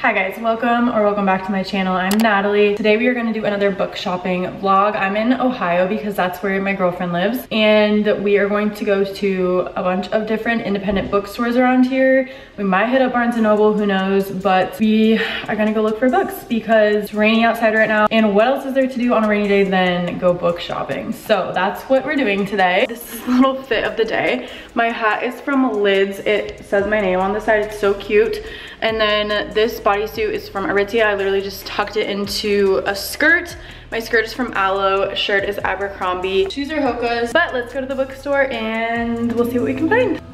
Hi guys, welcome or welcome back to my channel. I'm Natalie. Today we are gonna do another book shopping vlog. I'm in Ohio because that's where my girlfriend lives. And we are going to go to a bunch of different independent bookstores around here. We might hit up Barnes & Noble, who knows, but we are gonna go look for books because it's raining outside right now. And what else is there to do on a rainy day than go book shopping? So that's what we're doing today. This is the little fit of the day. My hat is from Lids. It says my name on the side, it's so cute. And then this bodysuit is from Aritzia. I literally just tucked it into a skirt. My skirt is from Alo, shirt is Abercrombie. Shoes are Hoka's, but let's go to the bookstore and we'll see what we can find.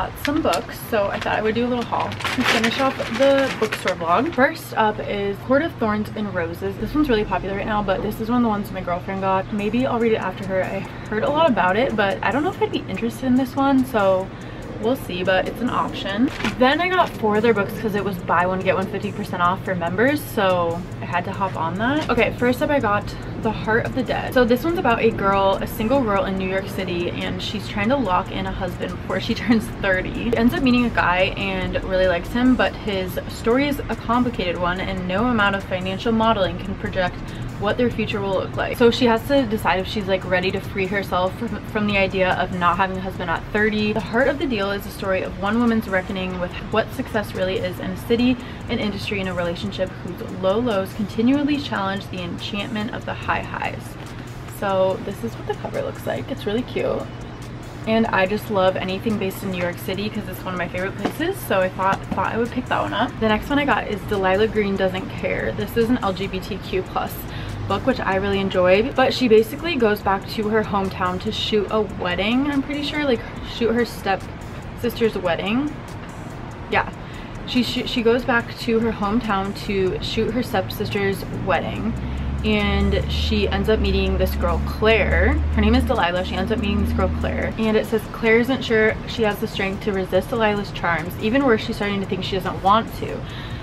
Got some books so i thought i would do a little haul to finish off the bookstore vlog. First up is court of thorns and roses. This one's really popular right now but this is one of the ones my girlfriend got. Maybe i'll read it after her. I heard a lot about it but i don't know if i'd be interested in this one so we'll see but it's an option. Then i got four other books because it was buy one get one 50 percent off for members so i had to hop on that. Okay first up i got The Heart of the Deal. So this one's about a girl, a single girl in New York City, and she's trying to lock in a husband before she turns 30. She ends up meeting a guy and really likes him, but his story is a complicated one and no amount of financial modeling can project what their future will look like. So she has to decide if she's like ready to free herself from, from the idea of not having a husband at 30. The heart of the deal is a story of one woman's reckoning with what success really is in a city, an industry, and a relationship whose low lows continually challenge the enchantment of the high highs. So this is what the cover looks like. It's really cute and I just love anything based in New York City because it's one of my favorite places so I thought thought I would pick that one up. The next one I got is Delilah Green Doesn't Care. This is an LGBTQ plus book which I really enjoyed but she basically goes back to her hometown to shoot a wedding I'm pretty sure like shoot her step sister's wedding. Yeah. She, she, she goes back to her hometown to shoot her stepsister's wedding and she ends up meeting this girl Claire. Her name is Delilah. She ends up meeting this girl Claire. And it says Claire isn't sure she has the strength to resist Delilah's charms even worse she's starting to think she doesn't want to.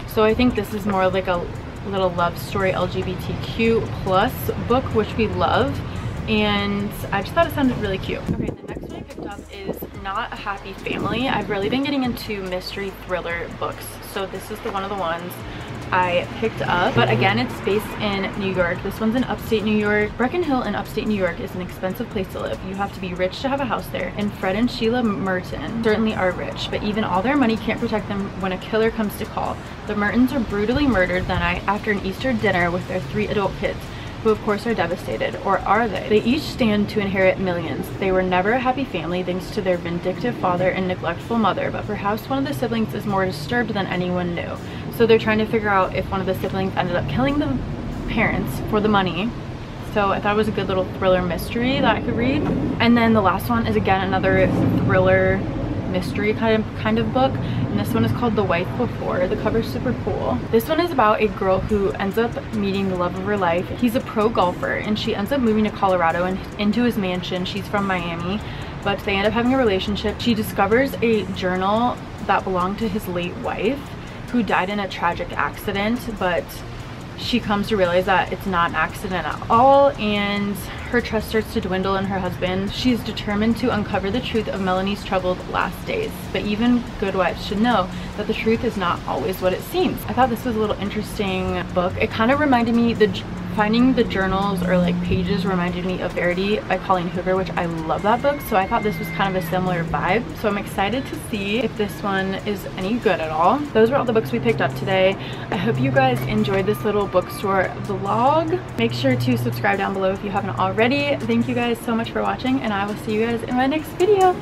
So I think this is more like a little love story LGBTQ plus book, which we love. And I just thought it sounded really cute. Okay, the next one I picked up is Not a Happy Family. I've really been getting into mystery thriller books. So this is the one of the ones I picked up. But again, it's based in New York. This one's in upstate New York. Brecken Hill in upstate New York is an expensive place to live. You have to be rich to have a house there. And Fred and Sheila Merton certainly are rich, but even all their money can't protect them when a killer comes to call. The Mertons are brutally murdered that night after an Easter dinner with their three adult kids who of course are devastated, or are they? They each stand to inherit millions. They were never a happy family thanks to their vindictive father and neglectful mother, but perhaps one of the siblings is more disturbed than anyone knew. So they're trying to figure out if one of the siblings ended up killing the parents for the money. So I thought it was a good little thriller mystery that I could read. And then the last one is again another thriller mystery kind of kind of book. And this one is called the wife before the cover's super cool. This one is about a girl who ends up meeting the love of her life. He's a pro golfer and she ends up moving to colorado and into his mansion. She's from miami but they end up having a relationship. She discovers a journal that belonged to his late wife who died in a tragic accident, but she comes to realize that it's not an accident at all and her trust starts to dwindle in her husband. She's determined to uncover the truth of Melanie's troubled last days, but even good wives should know that the truth is not always what it seems. I thought this was a little interesting book. It kind of reminded me, the finding the journals or like pages reminded me of Verity by Colleen Hoover, which I love that book. So I thought this was kind of a similar vibe. So I'm excited to see if this one is any good at all. Those were all the books we picked up today. I hope you guys enjoyed this little bookstore vlog. Make sure to subscribe down below if you haven't already. Thank you guys so much for watching and I will see you guys in my next video.